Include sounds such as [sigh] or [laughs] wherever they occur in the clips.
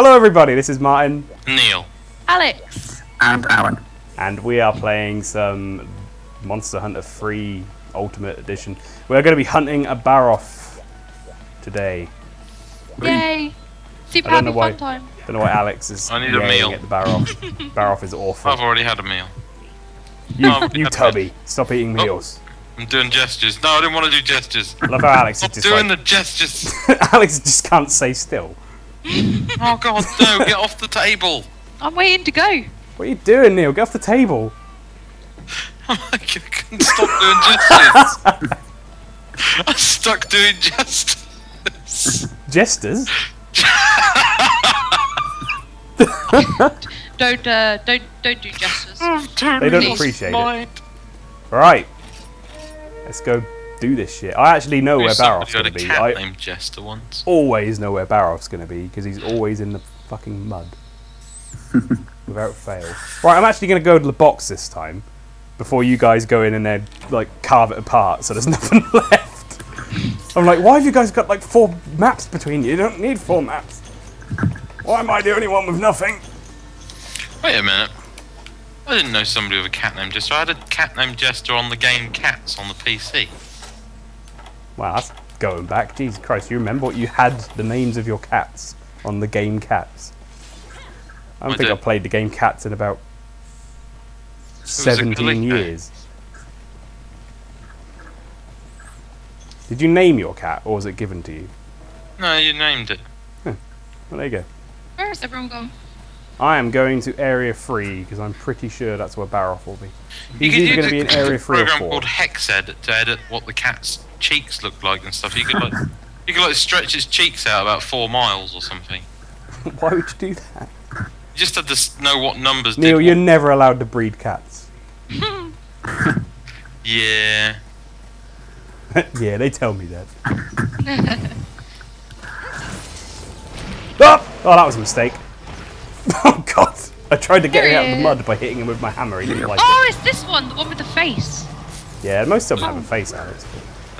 Hello, everybody. This is Martin, Neal. Alex. And Aaron. and we are playing some Monster Hunter 3 Ultimate Edition. We're going to be hunting a Barroth today. Yay. Super I don't happy why. fun time. Don't know why Alex is I need a meal. at the Barroth. [laughs] Barroth is awful. I've already had a meal. You, I've you tubby, stop eating Oh. meals. I'm doing gestures. No, I didn't want to do gestures. Love how Alex is Stop just doing like, the gestures. [laughs] Alex just can't stay still. [laughs] Oh god, no, get off the table. I'm waiting to go. What are you doing, Neal? Get off the table. [laughs] I couldn't stop doing gestures. [laughs] I'm stuck doing gestures. Jesters? Don't uh, don't don't do gestures. They don't Please. appreciate it. Mind. Right. Let's go do this shit. I actually know where Somebody going to be. cat I named Jester once. always know where Barroth's going to be because he's always in the fucking mud. [laughs] Without fail. Right, I'm actually going to go to the box this time before you guys go in and then like carve it apart so there's [laughs] nothing left. I'm like, why have you guys got like four maps between you? You don't need four maps. Why am I the only one with nothing? Wait a minute. I didn't know somebody with a cat named Jester. I had a cat named Jester on the game Catz on the PC. Wow, that's going back. Jesus Christ, you remember what you had the names of your cats on the game Catz? I don't I think do. I've played the game Catz in about 17 Coleco. Eh? years. Did you name your cat or was it given to you? No, you named it. Well, there you go. Where has everyone gone? I am going to Area 3 because I'm pretty sure that's where Barroth will be. You He's could either use going to be in a Area 3 or program 4. called Hexed to edit what the cat's cheeks look like and stuff. You could like, [laughs] you could like stretch its cheeks out about four miles or something. [laughs] Why would you do that? You just had to know what numbers. Neal, did you're what. never allowed to breed cats. [laughs] Yeah. yeah, they tell me that. oh! oh, that was a mistake. [laughs] Oh god! I tried to get There him out of the mud by hitting him with my hammer. He didn't like oh, it. Oh, it's this one, the one with the face. Yeah, most of them have a oh. face, Alex.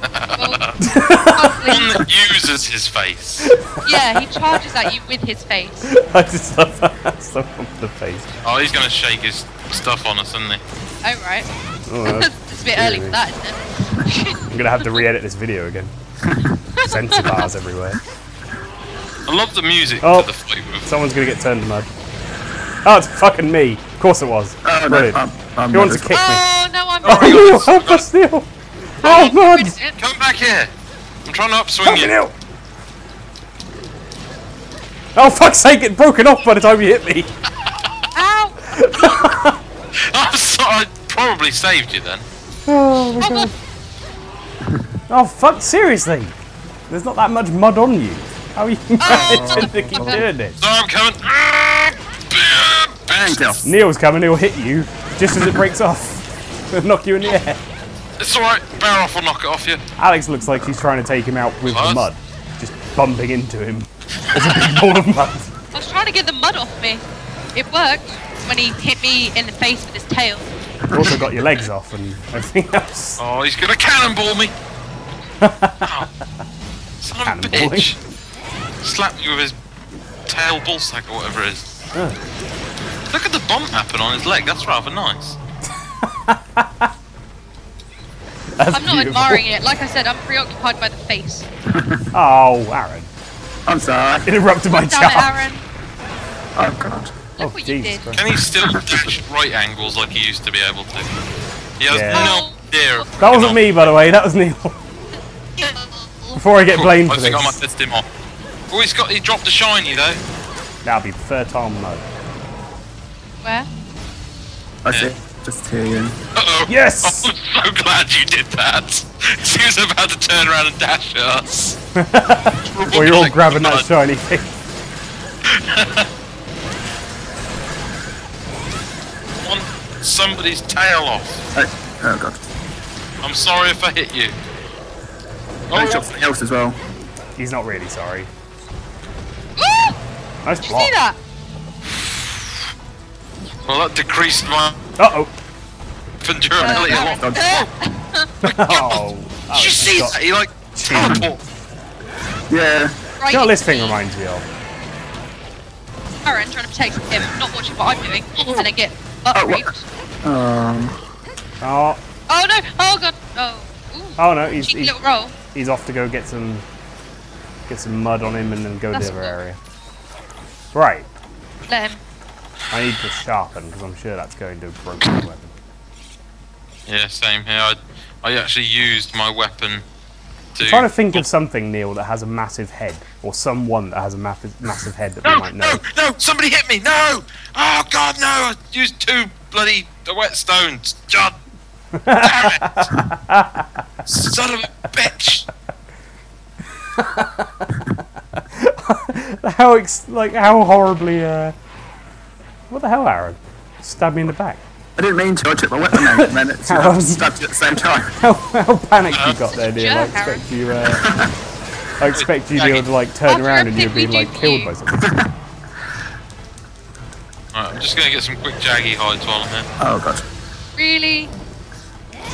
Well, [laughs] One hopefully- that uses his face. yeah, he charges at you with his face. [laughs] I just love that stuff on the face. Oh, he's gonna shake his stuff on us, isn't he? Oh right, Oh, it's a bit early for that, isn't it? I'm gonna have to re-edit this video again. Censor bars everywhere. I love the music Oh. to the fight. Someone's gonna get turned to mud. Oh, it's fucking me. Of course it was. Oh, no, Brilliant. I'm, I'm he wants to nervous. kick me. Oh no, I'm Oh, not. Neal, help us, Neal! Oh, God! Come back here! I'm trying to upswing Help me, you. Neal! Oh, fuck's sake, it broken off by the time you hit me. Ow! [laughs] I'm sorry, I probably saved you then. Oh, my God. Oh, fuck, seriously. There's not that much mud on you. How are you oh, managing to keep doing this? So I'm coming. Bang, Del. Neal's coming, he'll hit you just as it breaks off. [laughs] and knock you in the air. It's alright, bear off will knock it off you. Alex looks like she's trying to take him out with the mud. Just bumping into him. [laughs] There's a big ball of mud. I was trying to get the mud off me. It worked when he hit me in the face with his tail. You've also got your legs off and everything else. Oh, he's gonna cannonball me! [laughs] Ow. Oh, son of a bitch! Slap you with his tail ballsack or whatever it is. Look at the bump happen on his leg, that's rather nice. [laughs] That's I'm not beautiful. admiring it. Like I said, I'm preoccupied by the face. [laughs] Oh, Aaron. I'm sorry. [laughs] Interrupted my Damn it, job. Aaron. Oh, God. Look Oh, what you oh, did. Can he still dash right angles like he used to be able to? He has Yeah. no idea. That wasn't me, by the way. That was Neal. Before I get Cool, blamed I for think I might this. pissed him off. Oh, he's got. He dropped a shiny though. That'll be fertile mode. Where? I see. Just here. you. Uh oh. Yes! [laughs] I'm so glad you did that. [laughs] She was about to turn around and dash at us. [laughs] Or you're all Like grabbing that shiny thing. Want somebody's tail off. Oh, oh God. I'm sorry if I hit you. I Oh, shot something else as well. He's not really sorry. Woo! Nice Did you see that? well, that decreased my Uh-oh. endurability a uh, lot. Uh, uh. [laughs] Oh. oh did you see that? He like teleport. Yeah. Right You know what this thing reminds me of? Aaron trying to protect him, not watching what I'm doing, and then get butt Oh, raped. Um, Oh, Oh no! Oh god! Oh. Ooh. oh no, he's, he's little roll. he's off to go get some get some mud on him and then go to the other cool. area. Right, Let him. I need to sharpen because I'm sure that's going to break broken weapon. Yeah, same here. I, I actually used my weapon to. I'm trying to think of something, Neal, that has a massive head, or someone that has a massive massive head that we No, might know. no, no! Somebody hit me! No! Oh God, no! I used two bloody whetstones. John. Damn it! [laughs] Son of a bitch! [laughs] [laughs] How ex- like how horribly uh, what the hell, Aaron? Stab me in the back. I didn't mean to. I took my weapon out and then it [laughs] How was- stabbed you at the same time. [laughs] How, how panicked you got there, Neal? I expect you. Uh, I expect you to be able to like turn After around and you're everything being like killed for by something. Right, I'm just gonna get some quick Jaggi hides while I'm here. Oh god. Really?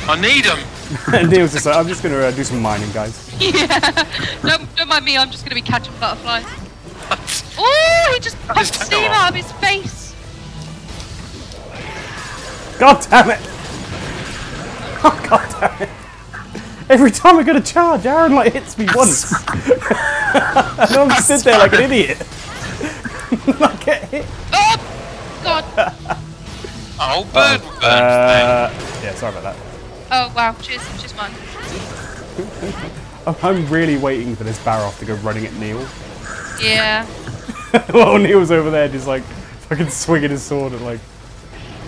I need them. and Neal's just like, I'm just gonna uh, do some mining, guys. Yeah. don't, don't mind me. I'm just gonna be catching butterflies. [laughs] Oh, he just punched steam out of his face. God damn it! Oh god damn it! Every time I go to charge, Aaron like hits me once. [laughs] and I'm stood there like an idiot. [laughs] I get hit. Oh, God. Oh, bird will burn. Uh, yeah, sorry about that. Oh, wow. Cheers. Cheers, man. I'm- I'm really waiting for this Baroff to go running at Neal. Yeah. [laughs] While Neal's over there just like fucking swinging his sword at like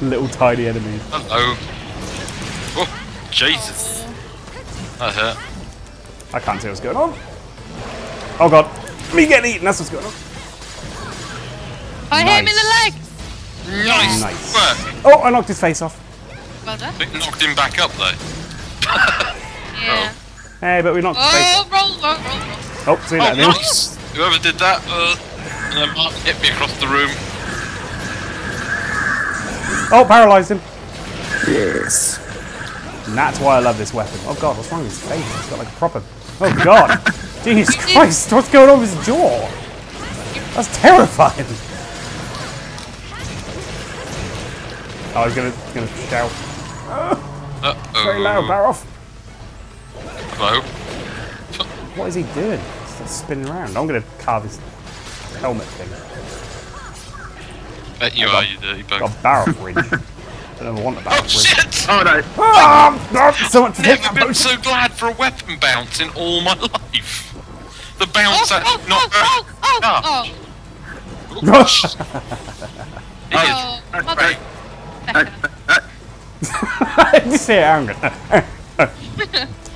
little tiny enemies. Hello. Oh, Jesus. That hurt. I can't see what's going on. Oh god. Me getting eaten, that's what's going on. I hit him in the leg! Nice, Nice. work. Oh, I knocked his face off. Well done. It knocked him back up though. Yeah. [laughs] Oh. Hey, but we knocked his face oh, off. Oh, roll, roll, roll, roll. Oh, see Oh, that, Neal? nice. Whoever did that, uh, and then Mark hit me across the room. Oh, paralysed him. Yes. And that's why I love this weapon. Oh god, what's wrong with his face? He's got like a proper. Oh god! [laughs] Jesus Christ, what's going on with his jaw? That's terrifying. Oh, he's gonna, gonna shout. Uh [gasps] oh. Very loud, Baroff. Hello. What is he doing? He's spinning around. I'm gonna carve his helmet thing. Bet you are, you dirty bug. Got a Baroff ridge. Don't ever want a Oh Baroff ridge. shit! Oh no. Ah, ah, so much for taking Never been so glad for a weapon bounce in all my life. The bounce Oh, oh, not oh, oh, Ah. oh, oh. Gosh. Oh, Uh, mother. uh, Becca. uh, I just see Aaron.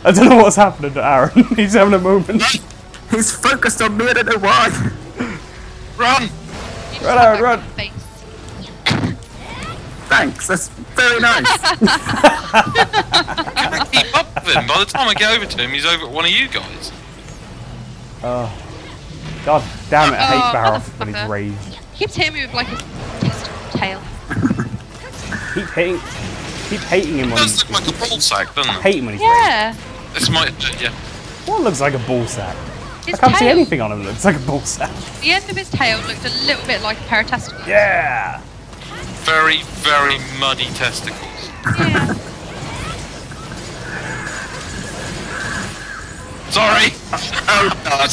I don't know what's happening to Aaron. He's having a moment. He's focused on me. I don't know why. Run! You just Run, have Aaron, run. Thanks. That's very nice. [laughs] I keep up with him. By the time I get over to him, he's over at one of you guys. Oh. God damn it, I hate Oh, Baroff when he's motherfucker. raged. Keeps hitting me with like his tail. Keep hitting keep hating him It when does he's, look like a ball sack, doesn't it? hate him when he's raged. Yeah. This might, uh, yeah. What looks like a ball sack? His I can't see anything on him that looks like a ball sack. The end of his tail looked a little bit like a pair of testicles. Yeah. Very, very muddy testicles. Yeah. [laughs] Sorry! oh god.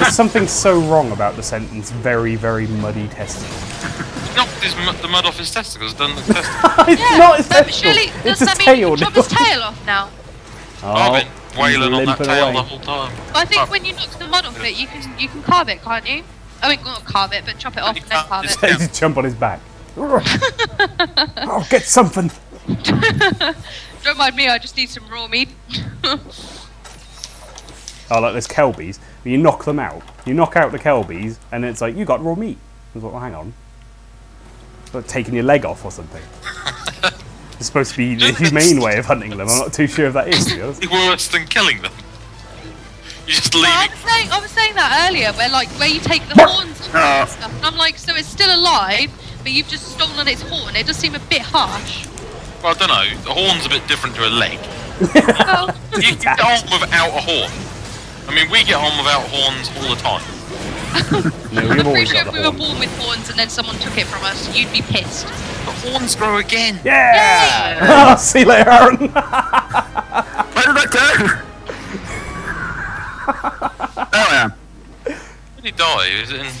There's something so wrong about the sentence "very, very muddy testicles." [laughs] Knocked his, mu- the mud off his testicles, done the [laughs] testicles. it's yeah. not his testicles. surely, it's does his that mean tail. you can chop his tail off now? Oh, I've been he's wailing on that tail away. the whole time. But I think Oh. when you knock the mud off it, you can you can carve it, can't you? I mean, not carve it, but chop it off and then can't. carve It's- it. He just [laughs] jump on his back. [laughs] oh, get something. [laughs] Don't mind me, I just need some raw meat. Oh, like there's Kelbis. You knock them out. You knock out the Kelbis, and it's like you got raw meat. It's like, well, hang on. It's like taking your leg off or something. It's supposed to be the humane way of hunting them. I'm not too sure if that is. To be honest. [laughs] Worse than killing them. You just leave I it. was saying, I was saying that earlier, where like where you take the horns off and stuff. And I'm like, so it's still alive, but you've just stolen its horn. It does seem a bit harsh. Well, I don't know. The horn's a bit different to a leg. Well, [laughs] You can get on without a horn. I mean, we get on without horns all the time. [laughs] No, we've I'm pretty sure if the we were born with horns and then someone took it from us, you'd be pissed. The horns grow again. Yeah! [laughs] See you later, Aaron. [laughs] Where did I go? there I am. Where did he die? Is it in [laughs]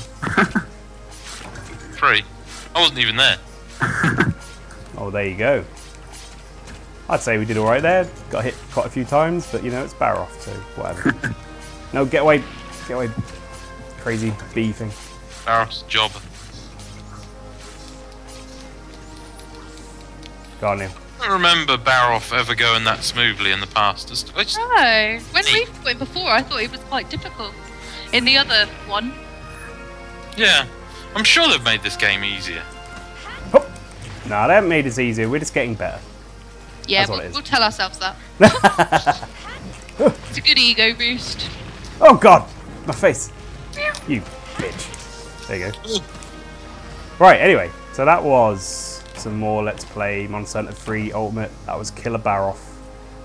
three? I wasn't even there. oh, there you go. I'd say we did all right there. Got hit quite a few times, but you know it's Baroff, so whatever. no, get away, get away, crazy bee thing. Barrows job. Go on, Neal. I don't remember Baroff ever going that smoothly in the past. It's- I just- No. When we went before, I thought it was quite difficult. In the other one, yeah, I'm sure they've made this game easier. No, they haven't made it easier. We're just getting better. yeah, we'll, we'll tell ourselves that. [laughs] it's a good ego boost. Oh God, my face. You bitch. There you go. Right. Anyway, so that was some more Let's Play Monster Hunter 3 Ultimate. That was Killer Baroff.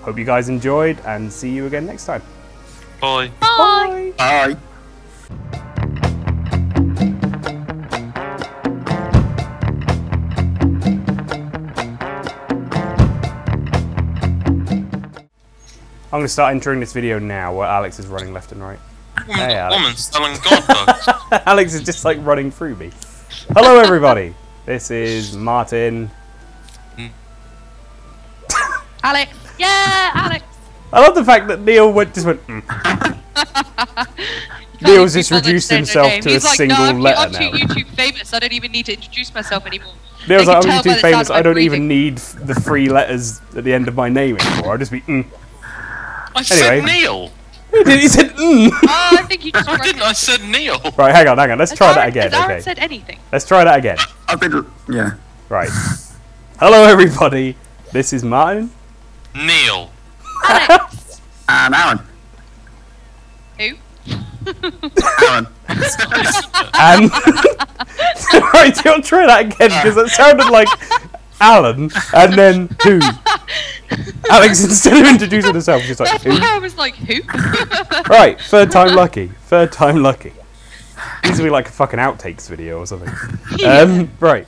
Hope you guys enjoyed, and see you again next time. Bye. Bye. Bye. I'm going to start entering this video now where Alex is running left and right. Woman, Hey, Alex. woman selling god bugs. [laughs] Alex is just like running through me. Hello, everybody. This is Martin. Alex. Yeah, Alex. I love the fact that Neal went just went. "Mm." [laughs] Neal's just reduced himself their name. to a like, single no, I'm, letter I'm now." too YouTube famous. I don't even need to introduce myself anymore. Neal's like, I'm tell too by the sound famous. I don't even need the three letters at the end of my name anymore. I'll just be. Mm. I said Anyway. Neal. He did. He said. Mm. Oh, [laughs] I think you just. [laughs] I didn't. I said Neal. Right, hang on, hang on. Let's Has try that again. Has Aaron Okay. said anything? Let's try that again. I've been. Yeah. Right. [laughs] Hello, everybody. This is Martin. Neal. Alex. And Aaron. Who? Aaron. And right, you'll try that again because it sounded like Alan and then who? Alex, instead of introducing herself, she's like who? I was like, who? [laughs] Right, third time lucky. Third time lucky. Needs to be like a fucking outtakes video or something. [laughs] Um, right.